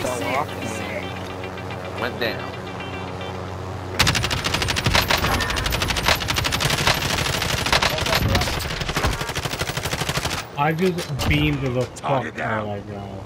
fell off and went down. I just beamed the fuck out of my guy.